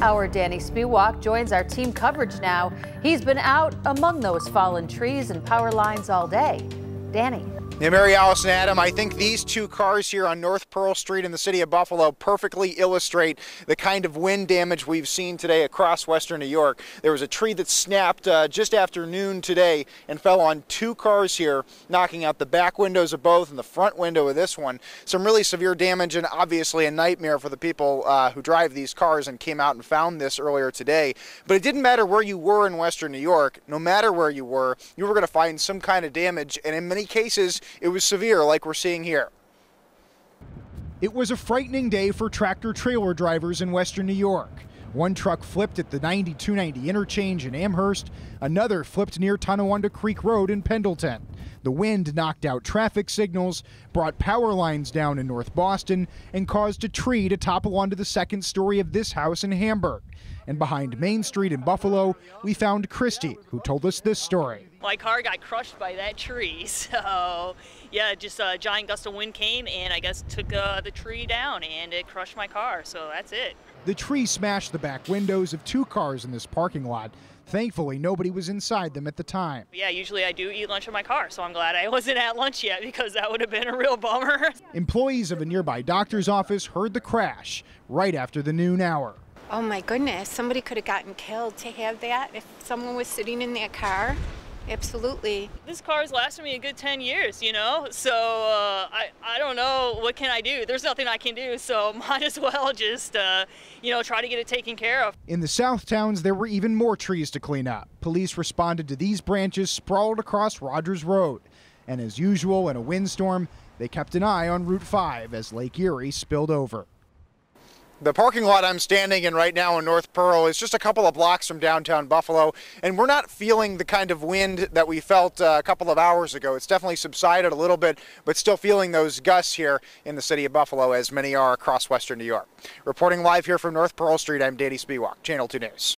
Our Danny Spiewak joins our team coverage now. He's been out among those fallen trees and power lines all day. Danny. Yeah, Maryalice and Adam, I think these two cars here on North Pearl Street in the city of Buffalo perfectly illustrate the kind of wind damage we've seen today across western New York. There was a tree that snapped uh, just after noon today and fell on two cars here, knocking out the back windows of both and the front window of this one. Some really severe damage and obviously a nightmare for the people uh, who drive these cars and came out and found this earlier today. But it didn't matter where you were in western New York, no matter where you were, you were going to find some kind of damage, and in many cases, it was severe like we're seeing here. It was a frightening day for tractor trailer drivers in western New York. One truck flipped at the 9290 interchange in Amherst, another flipped near Tonawanda Creek Road in Pendleton. The wind knocked out traffic signals, brought power lines down in North Boston, and caused a tree to topple onto the second story of this house in Hamburg. And behind Main Street in Buffalo, we found Christy, who told us this story. My car got crushed by that tree, so yeah, just a giant gust of wind came and I guess took uh, the tree down and it crushed my car, so that's it. The tree smashed the back windows of two cars in this parking lot. Thankfully, nobody was inside them at the time. Yeah, usually I do eat lunch in my car, so I'm glad I wasn't at lunch yet because that would have been a real bummer. Employees of a nearby doctor's office heard the crash right after the noon hour. Oh my goodness, somebody could have gotten killed to have that if someone was sitting in their car. Absolutely. This car has lasted me a good 10 years, you know, so uh, I, I don't know, what can I do? There's nothing I can do, so might as well just, uh, you know, try to get it taken care of. In the South Towns, there were even more trees to clean up. Police responded to these branches sprawled across Rogers Road. And as usual in a windstorm, they kept an eye on Route 5 as Lake Erie spilled over. The parking lot I'm standing in right now in North Pearl is just a couple of blocks from downtown Buffalo, and we're not feeling the kind of wind that we felt uh, a couple of hours ago. It's definitely subsided a little bit, but still feeling those gusts here in the city of Buffalo, as many are across western New York. Reporting live here from North Pearl Street, I'm Danny Spiewak, Channel 2 News.